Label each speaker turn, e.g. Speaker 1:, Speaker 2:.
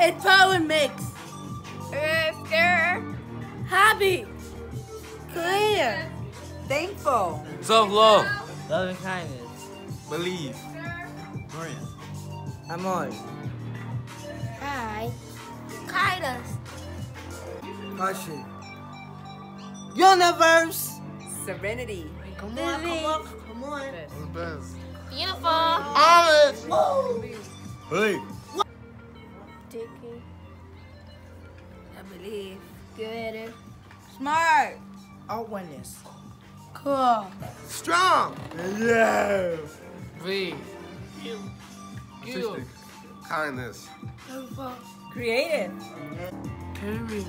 Speaker 1: Empower mix.
Speaker 2: Scared.
Speaker 1: Happy. Clear.
Speaker 3: Thankful.
Speaker 4: Self-love.
Speaker 5: Love and kindness.
Speaker 4: Believe.
Speaker 3: Amor.
Speaker 1: Hi. Kindness.
Speaker 3: Caution. Universe.
Speaker 2: Serenity.
Speaker 3: Come on, come on, come on.
Speaker 4: The best.
Speaker 2: Beautiful.
Speaker 4: Honest. Hey.
Speaker 1: Dicky.
Speaker 2: I believe.
Speaker 1: Good.
Speaker 3: Smart. Awareness.
Speaker 1: Cool.
Speaker 4: Strong. Yeah.
Speaker 5: Free.
Speaker 4: Artistic. Kindness.
Speaker 2: Creative.
Speaker 1: Caring.